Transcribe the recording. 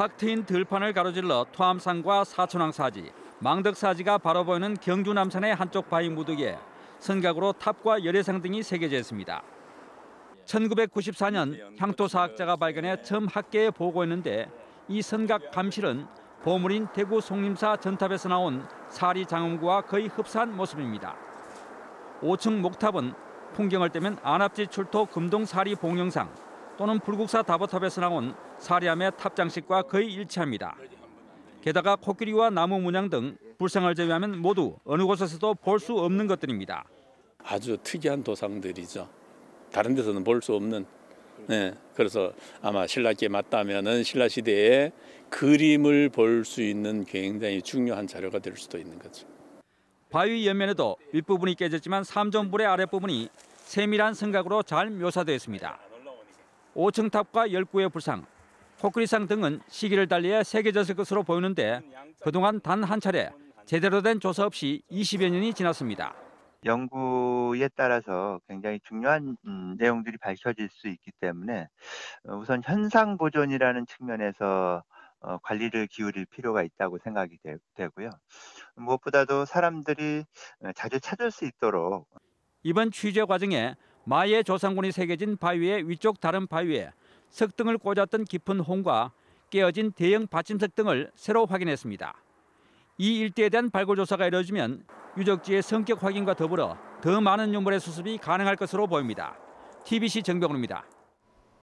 탁 트인 들판을 가로질러 토암산과 사천왕 사지, 망덕 사지가 바로 보이는 경주 남산의 한쪽 바위 무더기에 선각으로 탑과 열애상 등이 새겨져 있습니다. 1994년 향토사학자가 발견해 처음 학계에 보고했는데 이 선각 감실은 보물인 대구 송림사 전탑에서 나온 사리 장엄구와 거의 흡사한 모습입니다. 5층 목탑은 풍경을 떼면 안압지 출토 금동 사리 봉영상 또는 불국사 다보탑에서 나온 사리함의 탑 장식과 거의 일치합니다. 게다가 코끼리와 나무 문양 등 불상을 제외하면 모두 어느 곳에서도 볼 수 없는 것들입니다. 아주 특이한 도상들이죠. 다른 데서는 볼 수 없는. 네, 그래서 아마 신라 게 맞다면은 신라 시대에 그림을 볼 수 있는 굉장히 중요한 자료가 될 수도 있는 거죠. 바위 옆면에도 윗부분이 깨졌지만 삼존불의 아랫부분이 세밀한 성각으로 잘 묘사되어 있습니다. 5층 탑과 10구의 불상, 코끼리상 등은 시기를 달리해 새겨졌을 것으로 보이는데 그동안 단 한 차례 제대로 된 조사 없이 20여 년이 지났습니다. 연구에 따라서 굉장히 중요한 음, 내용들이 밝혀질 수 있기 때문에 어, 우선 현상 보존이라는 측면에서 어, 관리를 기울일 필요가 있다고 생각이 되, 고요 무엇보다도 사람들이 어, 자주 찾을 수 있도록 이번 취재 과정에 마의 조상군이 새겨진 바위의 위쪽 다른 바위에 석등을 꽂았던 깊은 홍과 깨어진 대형 받침석 등을 새로 확인했습니다. 이 일대에 대한 발굴 조사가 이루어지면 유적지의 성격 확인과 더불어 더 많은 유물의 수습이 가능할 것으로 보입니다. TBC 정병훈입니다.